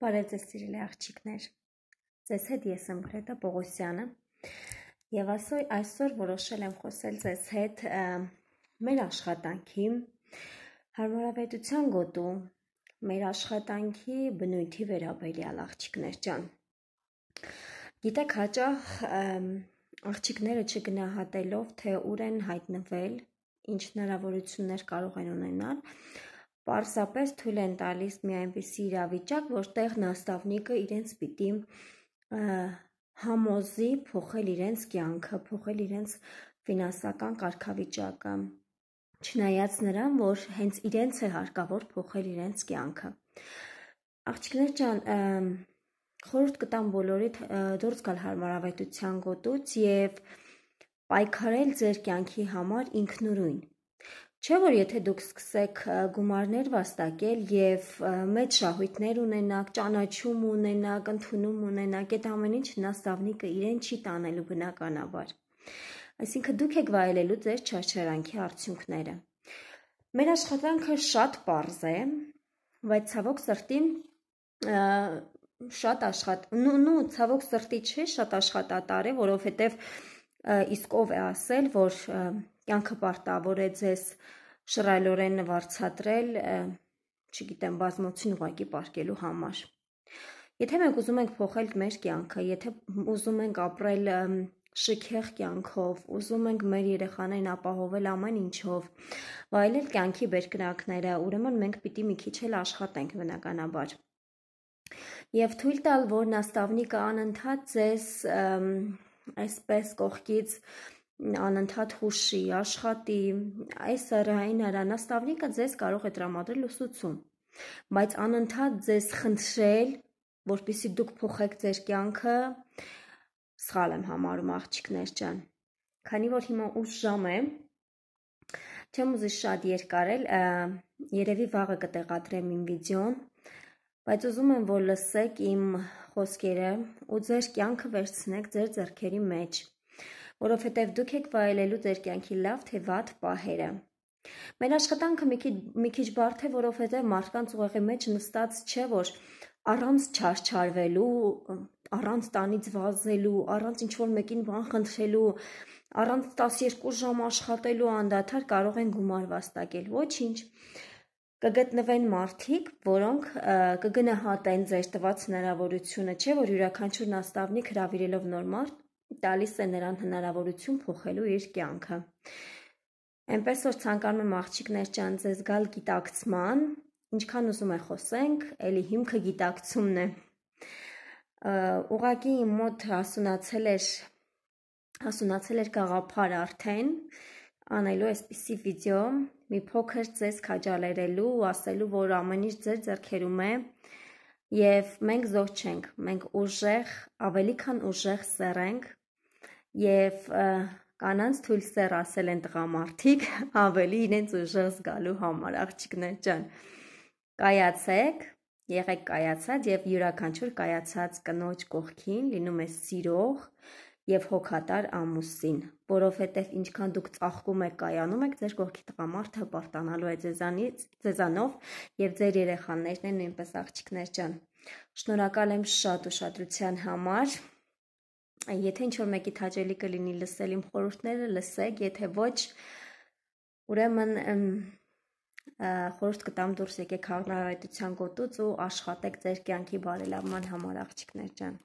Բարև ձեզ սիրելի աղջիկներ։ Ձեզ հետ ես եմ Գրետա Պողոսյանը։ Եվ այսօր այսօր որոշել եմ խոսել ձեզ հետ մեր աշխատանքի հարմարավետության գոտու, մեր աշխատանքի բնույթի վերաբերյալ աղջիկներ ջան։ Գիտեք, հաճախ աղջիկները չգնահատելով, թե ուր են հայտնվել, ինչ հնարավորություններ կարող են ունենալ, պարզապես թույլ են տալիս մի այնպիսի իրավիճակ, որտեղ նաստավնիկը իրենց պիտի համոզի փոխել իրենց կյանքը, փոխել իրենց ֆինանսական կարգավիճակը, չնայած նրան, որ հենց իրենց է հարկավոր փոխել իրենց կյանքը։ Աղջիկներ ջան, խորհուրդ կտամ բոլորիդ դուրս գալ հարմարավետության գոտուց եւ պայքարել ձեր կյանքի համար ինքնուրույն Չէ որ եթե դուք սկսեք գումարներ վաստակել եւ մեծ շահույթներ ունենաք, ճանաչում ունենաք, ընդունում ունենաք, այդ ամեն ինչ հնաստավնիկը իրեն չի տանելու բնականաբար։ Այսինքն դուք եք վայելելու ձեր չարչարանքի արդյունքները։ Մեր աշխատանքը շատ པարզ է, բայց ցավոք սրտի շատ աշխատ նու նու ցավոք սրտի չէ շատ աշխատատար է, որովհետև իսկ ով է ասել, որ կյանքը պարտավոր է ձեզ շռայլորեն վարցատրել, չգիտեմ, բազմոցին ուղակի պարկելու համար։ Եթե մենք ուզում ենք փոխել մեր կյանքը, եթե ուզում ենք ապրել շքեղ կյանքով, ուզում ենք մեր երեխաներին ապահովել ամեն ինչով, վայելել կյանքի բերկրանքները, ուրեմն մենք պիտի մի քիչ էլ աշխատենք բնականաբար։ Եվ թույլ տալ, որ նաստավնիկը անընդհատ ձեզ այսպես կողքից անընդհատ հուշի, աշխատի, այս հրային հրանաստավնիկը ձեզ կարող է տրամադրել ուսուցում, բայց անընդհատ ձեզ խնդրել, որպիսի դուք փոխեք ձեր կյանքը, սխալ եմ համարում աղջիկներ ջան։ Քանի որ հիմա 8 ժամ է, չեմ ուզի շատ երկարել, երևի վաղը կտեղադրեմ իմ վիդեոն, բայց ուզում եմ, որ լսեք իմ խոսքերը ու ձեր կյանքը վերցնեք ձեր ձեռքերի մեջ որովհետև դուք եք վայելելու ձեր կյանքի լավ թե վատ պահերը։ Մեր աշխատանքը մի քիչ մի քիչ բարդ է, որովհետև մարդկանց ուղեղի մեջ նստած չէ, որ առանց չարչարվելու, առանց տանից վազելու, առանց ինչ-որ մեկին բան խնդրելու, առանց 12 ժամ աշխատելու անդադար կարող են գումար վաստակել։ Ոչինչ կգտնվեն մարդիկ, որոնք կգնահատեն ձեր տված հնարավորությունը, չէ՞ որ յուրաքանչյուր նաստավնիկ հravirելով նոր մարդ տալիս է նրան հնարավորություն փոխելու իր կյանքը։ Էնպես որ ցանկանում եմ աղջիկներ ջան ձեզ գալ գիտակցման, ինչքան ուզում է խոսենք, ելի հիմքը գիտակցումն է։ Ուղղակի մոտ հասունացել էր հասունացել էր գաղափար արդեն անելու այսպիսի վիդեո, մի փոքր ձեզ քաջալերելու ու ասելու, որ ամեն ինչ ձեր ձեռքերում է եւ մենք զոհ չենք, մենք ուժեղ, ավելի քան ուժեղ սեր ենք եւ կանանց թույլ սեր ասել են տղամարդիկ ավելի իրենց ուժեղ զգալու համար աղջիկներ ջան կայացեք եղեք կայացած եւ յուրաքանչյուր կայացած կնոջ կողքին լինում է սիրող եւ հոգատար ամուսին, որովհետեւ ինչքան դուք ծաղկում եք կայանում եք, ձեր կողքի տղամարդը պարտանալու է ձեզանից, ձեզանով եւ ձեր երեխաներն են նույնպես աղջիկներ ջան։ Շնորհակալ եմ շատ ուշադրության համար։ Եթե ինչ-որ մեկի հաճելի կլինի լսել իմ խորհուրդները, լսեք, եթե ոչ, ուրեմն խորհուրդ կտամ դուրս եկեք հանրահայտության գոտուց ու աշխատեք ձեր կյանքի բարելավման համար աղջիկներ ջան։